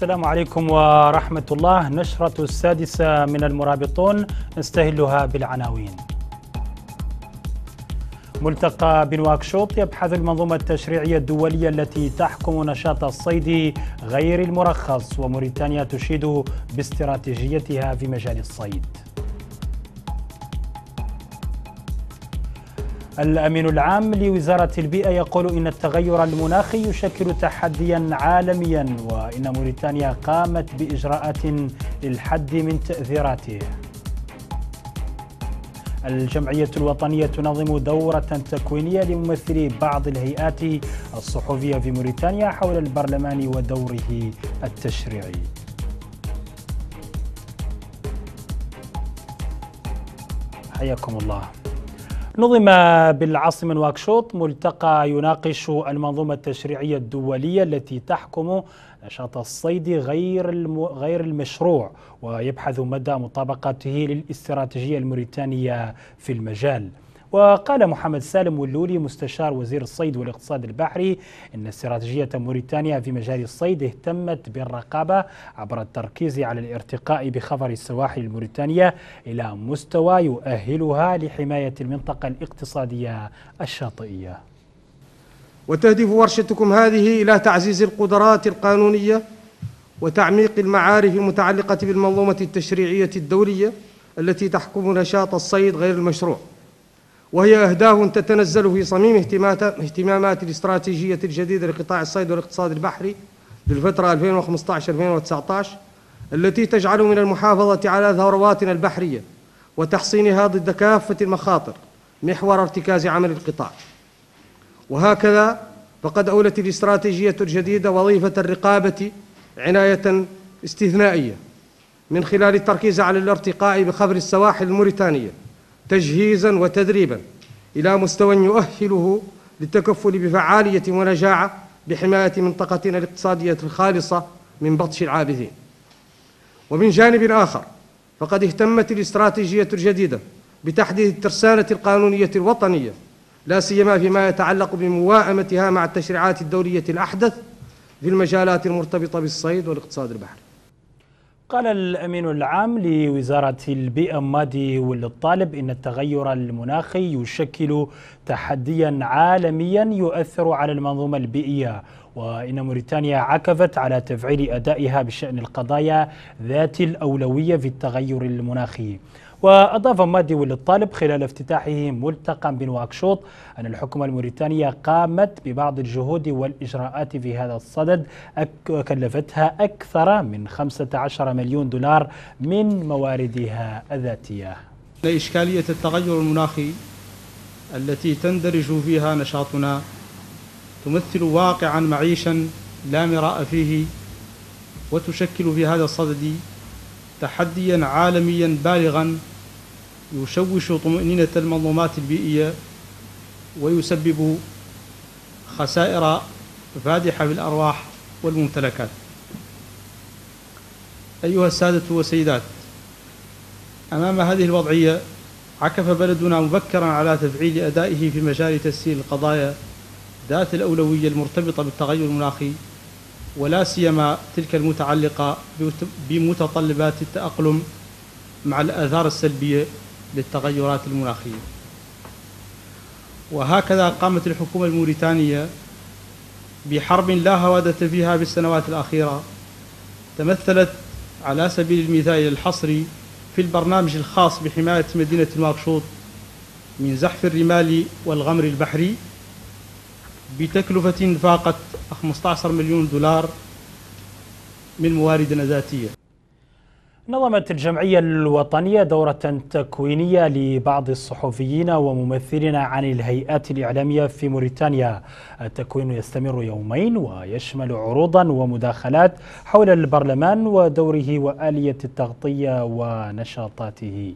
السلام عليكم ورحمة الله. نشرة السادسة من المرابطون نستهلها بالعناوين. ملتقى بنواكشوط يبحث المنظومة التشريعية الدولية التي تحكم نشاط الصيد غير المرخص وموريتانيا تشيد باستراتيجيتها في مجال الصيد. الأمين العام لوزارة البيئة يقول إن التغير المناخي يشكل تحديا عالميا وإن موريتانيا قامت بإجراءات للحد من تأثيراته. الجمعية الوطنية تنظم دورة تكوينية لممثلي بعض الهيئات الصحفية في موريتانيا حول البرلمان ودوره التشريعي. حياكم الله. نظم بالعاصمة نواكشوط ملتقى يناقش المنظومة التشريعية الدولية التي تحكم نشاط الصيد غير غير المشروع ويبحث مدى مطابقته للاستراتيجية الموريتانية في المجال. وقال محمد سالم ولولي مستشار وزير الصيد والاقتصاد البحري إن استراتيجية موريتانيا في مجال الصيد اهتمت بالرقابة عبر التركيز على الارتقاء بخفر السواحل الموريتانية إلى مستوى يؤهلها لحماية المنطقة الاقتصادية الشاطئية. وتهدف ورشتكم هذه إلى تعزيز القدرات القانونية وتعميق المعارف المتعلقة بالمنظومة التشريعية الدولية التي تحكم نشاط الصيد غير المشروع. وهي أهداف تتنزل في صميم اهتمامات الاستراتيجية الجديدة لقطاع الصيد والاقتصاد البحري للفترة 2015-2019 التي تجعل من المحافظة على ثرواتنا البحرية وتحصينها ضد كافة المخاطر محور ارتكاز عمل القطاع. وهكذا فقد أولت الاستراتيجية الجديدة وظيفة الرقابة عناية استثنائية من خلال التركيز على الارتقاء بخبر السواحل الموريتانية. تجهيزا وتدريبا إلى مستوى يؤهله للتكفل بفعالية ونجاعة بحماية منطقتنا الاقتصادية الخالصة من بطش العابثين ومن جانب آخر فقد اهتمت الاستراتيجية الجديدة بتحديث الترسانة القانونية الوطنية لا سيما فيما يتعلق بمواءمتها مع التشريعات الدولية الأحدث في المجالات المرتبطة بالصيد والاقتصاد البحري. قال الأمين العام لوزارة البيئة مادي والطالب إن التغير المناخي يشكل تحديا عالميا يؤثر على المنظومة البيئية وإن موريتانيا عكفت على تفعيل أدائها بشأن القضايا ذات الأولوية في التغير المناخي. وأضاف مادي للطالب خلال افتتاحه ملتقى بنواكشوط أن الحكومة الموريتانية قامت ببعض الجهود والإجراءات في هذا الصدد كلفتها أكثر من 15 مليون دولار من مواردها الذاتية. إشكالية التغير المناخي التي تندرج فيها نشاطنا تمثل واقعا معيشا لا مراء فيه وتشكل في هذا الصدد تحديا عالميا بالغا يشوش طمأنينة المنظومات البيئية ويسبب خسائر فادحة بالأرواح والممتلكات. أيها السادة والسيدات أمام هذه الوضعية عكف بلدنا مبكرا على تفعيل أدائه في مجال تسيير القضايا ذات الأولوية المرتبطة بالتغير المناخي ولا سيما تلك المتعلقة بمتطلبات التأقلم مع الآثار السلبية للتغيرات المناخية. وهكذا قامت الحكومة الموريتانية بحرب لا هوادة فيها بالسنوات الأخيرة تمثلت على سبيل المثال الحصري في البرنامج الخاص بحماية مدينة نواكشوط من زحف الرمال والغمر البحري بتكلفة فاقت 15 مليون دولار من مواردنا ذاتية. نظمت الجمعية الوطنية دورة تكوينية لبعض الصحفيين وممثلين عن الهيئات الإعلامية في موريتانيا. التكوين يستمر يومين ويشمل عروضا ومداخلات حول البرلمان ودوره وآلية التغطية ونشاطاته.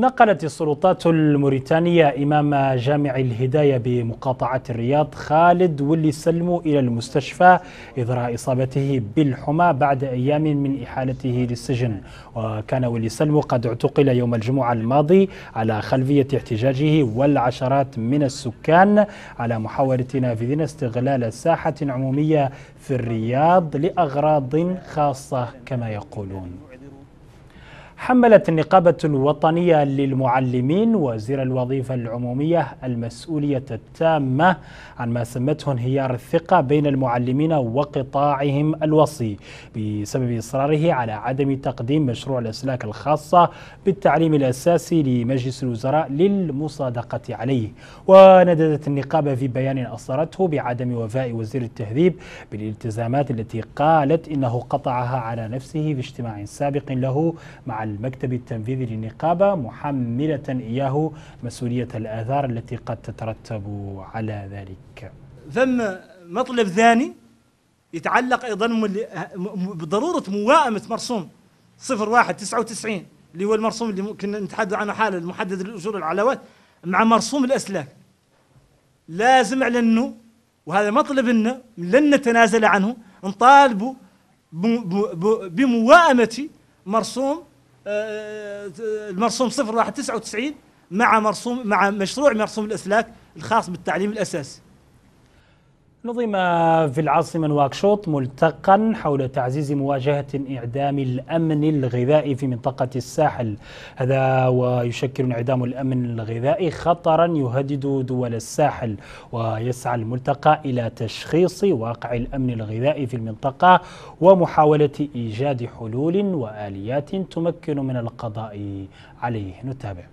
نقلت السلطات الموريتانية إمام جامع الهداية بمقاطعة الرياض خالد ولي سلمو إلى المستشفى إثر إصابته بالحمى بعد أيام من إحالته للسجن. وكان ولي سلمو قد اعتقل يوم الجمعة الماضي على خلفية احتجاجه والعشرات من السكان على محاولة نافذين استغلال ساحة عمومية في الرياض لأغراض خاصة كما يقولون. حملت النقابة الوطنية للمعلمين وزير الوظيفة العمومية المسؤولية التامة عن ما سمته انهيار الثقة بين المعلمين وقطاعهم الوصي بسبب إصراره على عدم تقديم مشروع الأسلاك الخاصة بالتعليم الأساسي لمجلس الوزراء للمصادقة عليه. ونددت النقابة في بيان أصدرته بعدم وفاء وزير التهذيب بالالتزامات التي قالت إنه قطعها على نفسه في اجتماع سابق له مع المكتب التنفيذي للنقابة محملة إياه مسؤولية الآثار التي قد تترتب على ذلك. ثم مطلب ثاني يتعلق أيضا بضرورة موائمة مرسوم 0199 اللي هو المرسوم اللي ممكن نتحدث عنه حالا المحدد للأجور والعلاوات مع مرسوم الأسلاك. لازم على أنه وهذا مطلب لنا لن نتنازل عنه نطالبوا بموائمة مرسوم آه، المرسوم 0199 مع مرسوم مع مشروع مرسوم الأسلاك الخاص بالتعليم الأساسي. نظم في العاصمة نواكشوط ملتقى حول تعزيز مواجهة إعدام الأمن الغذائي في منطقة الساحل. هذا ويشكل انعدام الأمن الغذائي خطرا يهدد دول الساحل ويسعى الملتقى إلى تشخيص واقع الأمن الغذائي في المنطقة ومحاولة إيجاد حلول وآليات تمكن من القضاء عليه. نتابع.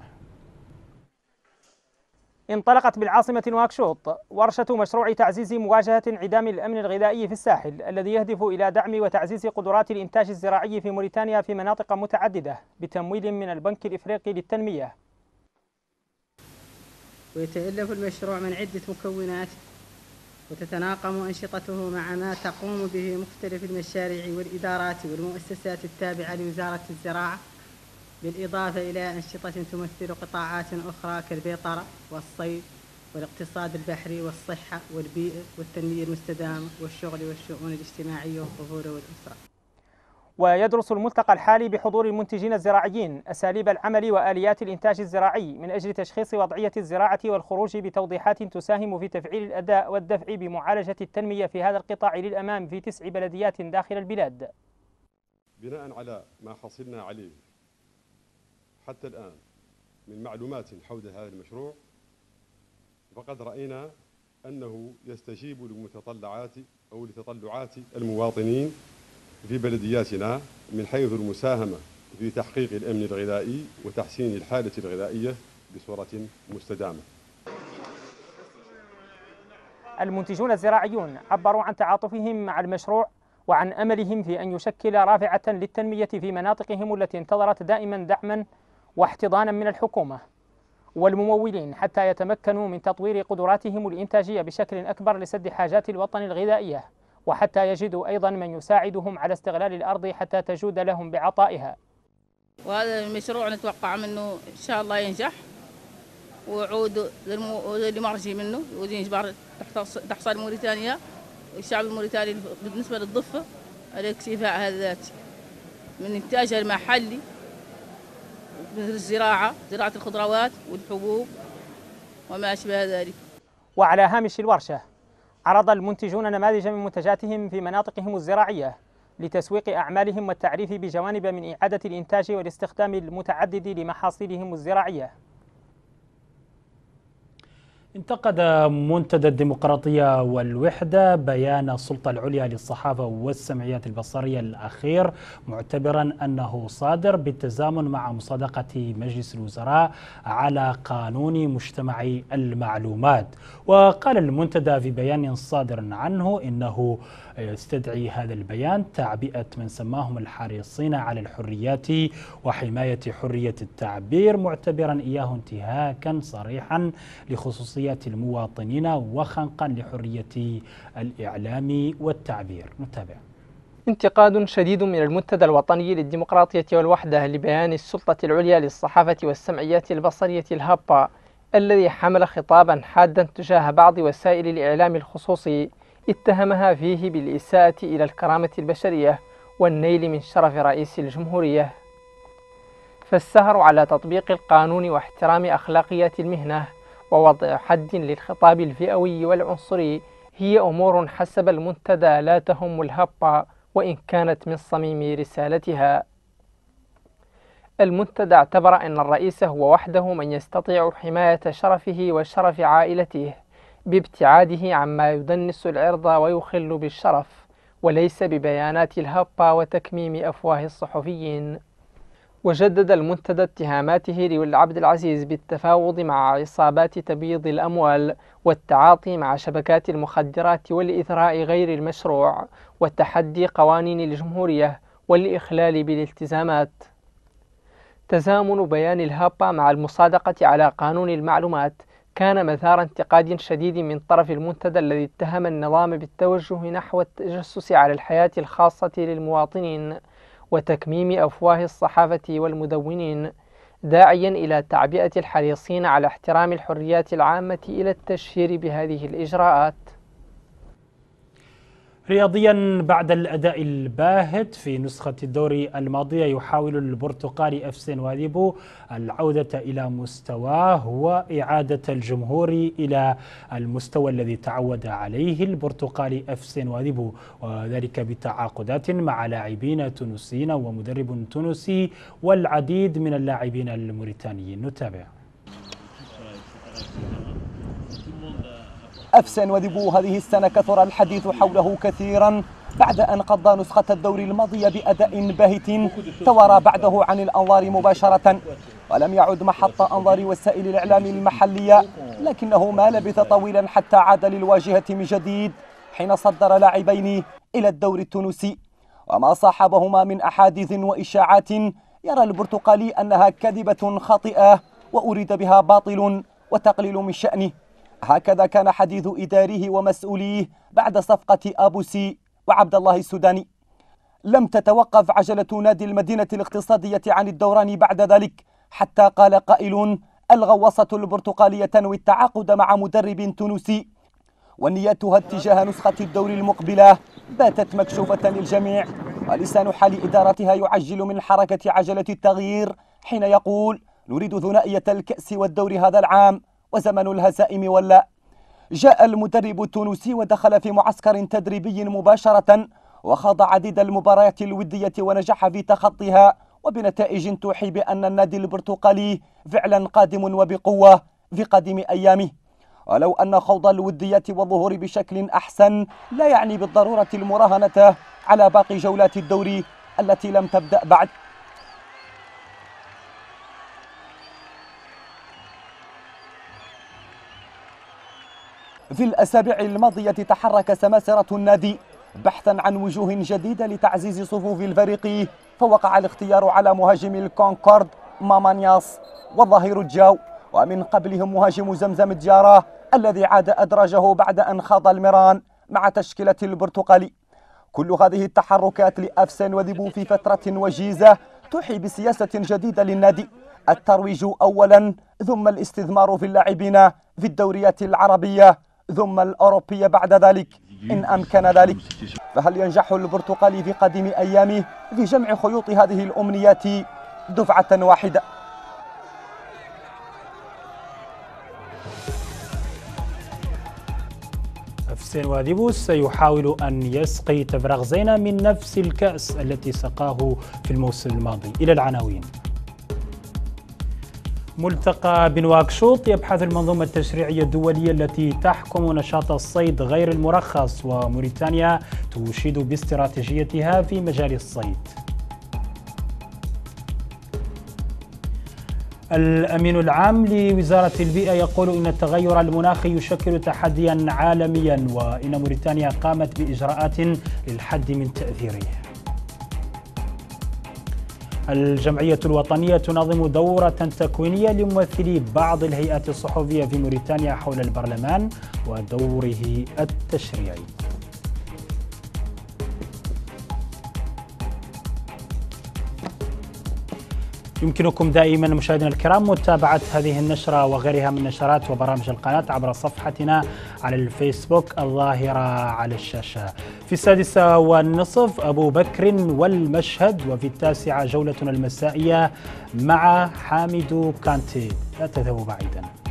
انطلقت بالعاصمة نواكشوط ورشة مشروع تعزيز مواجهة انعدام الأمن الغذائي في الساحل الذي يهدف إلى دعم وتعزيز قدرات الإنتاج الزراعي في موريتانيا في مناطق متعددة بتمويل من البنك الإفريقي للتنمية. ويتألف المشروع من عدة مكونات وتتناقم أنشطته مع ما تقوم به مختلف المشاريع والإدارات والمؤسسات التابعة لوزارة الزراعة. بالإضافة إلى أنشطة تمثل قطاعات أخرى كالبيطرة والصيد والاقتصاد البحري والصحة والبيئة والتنمية المستدامة والشغل والشؤون الاجتماعية والطفولة والأسرة. ويدرس الملتقى الحالي بحضور المنتجين الزراعيين أساليب العمل وآليات الإنتاج الزراعي من أجل تشخيص وضعية الزراعة والخروج بتوضيحات تساهم في تفعيل الأداء والدفع بمعالجة التنمية في هذا القطاع للأمام في تسع بلديات داخل البلاد. بناء على ما حصلنا عليه حتى الآن من معلومات حول هذا المشروع فقد رأينا أنه يستجيب لمتطلعات أو لتطلعات المواطنين في بلدياتنا من حيث المساهمة في تحقيق الأمن الغذائي وتحسين الحالة الغذائية بصورة مستدامة. المنتجون الزراعيون عبروا عن تعاطفهم مع المشروع وعن أملهم في أن يشكل رافعة للتنمية في مناطقهم التي انتظرت دائما دعما واحتضانا من الحكومة والممولين حتى يتمكنوا من تطوير قدراتهم الإنتاجية بشكل أكبر لسد حاجات الوطن الغذائية وحتى يجدوا أيضا من يساعدهم على استغلال الأرض حتى تجود لهم بعطائها. وهذا المشروع نتوقع منه إن شاء الله ينجح وعود اللي مرجي منه ويجبر تحصل موريتانيا الشعب الموريتاني بالنسبة للضفة الاكتفاء هذا من إنتاجها المحلي مثل الزراعة زراعة الخضروات والحبوب وما أشبه ذلك. وعلى هامش الورشة عرض المنتجون نماذج من منتجاتهم في مناطقهم الزراعية لتسويق أعمالهم والتعريف بجوانب من إعادة الإنتاج والاستخدام المتعدد لمحاصيلهم الزراعية. انتقد منتدى الديمقراطية والوحدة بيان السلطة العليا للصحافة والسمعيات البصرية الأخير معتبرا أنه صادر بالتزامن مع مصادقة مجلس الوزراء على قانون مجتمع المعلومات. وقال المنتدى في بيان صادر عنه إنه يستدعي هذا البيان تعبئة من سماهم الحريصين على الحريات وحماية حرية التعبير معتبرا إياه انتهاكا صريحا لخصوصيات المواطنين وخنقا لحرية الإعلام والتعبير. نتابع. انتقاد شديد من المنتدى الوطني للديمقراطية والوحدة لبيان السلطة العليا للصحافة والسمعيات البصرية الهابا الذي حمل خطابا حادا تجاه بعض وسائل الإعلام الخصوصي. اتهمها فيه بالإساءة إلى الكرامة البشرية والنيل من شرف رئيس الجمهورية. فالسهر على تطبيق القانون واحترام أخلاقيات المهنة ووضع حد للخطاب الفئوي والعنصري هي أمور حسب المنتدى لا تهم الهبة وإن كانت من صميم رسالتها. المنتدى اعتبر أن الرئيس هو وحده من يستطيع حماية شرفه وشرف عائلته. بابتعاده عما يدنس العرض ويخل بالشرف وليس ببيانات الهبة وتكميم أفواه الصحفيين. وجدد المنتدى اتهاماته لولي عبد العزيز بالتفاوض مع عصابات تبييض الأموال والتعاطي مع شبكات المخدرات والإثراء غير المشروع وتحدي قوانين الجمهورية والإخلال بالالتزامات. تزامن بيان الهابا مع المصادقة على قانون المعلومات كان مثار انتقاد شديد من طرف المنتدى الذي اتهم النظام بالتوجه نحو التجسس على الحياة الخاصة للمواطنين وتكميم أفواه الصحافة والمدونين داعيا إلى تعبئة الحريصين على احترام الحريات العامة إلى التشهير بهذه الإجراءات. رياضيا بعد الأداء الباهت في نسخة الدوري الماضية يحاول البرتقالي أفسين واديبو العودة إلى مستواه وإعادة الجمهور إلى المستوى الذي تعود عليه البرتقالي أفسين واديبو وذلك بتعاقدات مع لاعبين تونسيين ومدرب تونسي والعديد من اللاعبين الموريتانيين. نتابع. أفسن وذبو هذه السنة كثر الحديث حوله كثيرا بعد أن قضى نسخة الدوري الماضية بأداء باهت توارى بعده عن الأنظار مباشرة ولم يعد محط أنظار وسائل الإعلام المحلية لكنه ما لبث طويلا حتى عاد للواجهة من جديد حين صدر لاعبين إلى الدور التونسي. وما صاحبهما من أحاديث وإشاعات يرى البرتقالي أنها كذبة خاطئة وأريد بها باطل وتقليل من شأنه. هكذا كان حديث إداريه ومسؤوليه بعد صفقة أبوسي وعبد الله السوداني. لم تتوقف عجلة نادي المدينة الاقتصادية عن الدوران بعد ذلك حتى قال قائل الغواصة البرتقالية تنوي التعاقد مع مدرب تونسي. ونيتها اتجاه نسخة الدور المقبلة باتت مكشوفة للجميع ولسان حال إدارتها يعجل من حركة عجلة التغيير حين يقول نريد ثنائية الكأس والدور هذا العام وزمن الهزائم ولا. جاء المدرب التونسي ودخل في معسكر تدريبي مباشرة وخاض عديد المباريات الودية ونجح في تخطيها. وبنتائج توحي بأن النادي البرتقالي فعلا قادم وبقوة في قادم أيامه. ولو أن خوض الوديات والظهور بشكل أحسن لا يعني بالضرورة المراهنة على باقي جولات الدوري التي لم تبدأ بعد. في الأسابيع الماضية تحرك سماسرة النادي بحثا عن وجوه جديدة لتعزيز صفوف الفريق فوقع الاختيار على مهاجم الكونكورد مامانياس وظهير الجاو. ومن قبلهم مهاجم زمزم ديارة الذي عاد أدراجه بعد أن خاض الميران مع تشكيلة البرتقالي. كل هذه التحركات لأفسن وذبو في فترة وجيزة توحي بسياسة جديدة للنادي. الترويج أولا ثم الاستثمار في اللاعبين في الدوريات العربية ثم الأوروبية بعد ذلك. إن أمكن ذلك. فهل ينجح البرتقالي في قديم أيامه في جمع خيوط هذه الأمنيات دفعة واحدة؟ أفسين وأديبوس سيحاول أن يسقي تفرغ زينة من نفس الكأس التي سقاه في الموسم الماضي. إلى العناوين. ملتقى بنواكشوط يبحث المنظومة التشريعية الدولية التي تحكم نشاط الصيد غير المرخص وموريتانيا تشيد باستراتيجيتها في مجال الصيد. الأمين العام لوزارة البيئة يقول إن التغير المناخي يشكل تحديا عالميا وإن موريتانيا قامت بإجراءات للحد من تأثيره. الجمعية الوطنية تنظم دورة تكوينية لممثلي بعض الهيئات الصحفية في موريتانيا حول البرلمان ودوره التشريعي. يمكنكم دائما مشاهدينا الكرام متابعة هذه النشرة وغيرها من نشرات وبرامج القناة عبر صفحتنا على الفيسبوك الظاهرة على الشاشة. في السادسة والنصف أبو بكر والمشهد وفي التاسعة جولتنا المسائية مع حامد كانتي. لا تذهبوا بعيدا.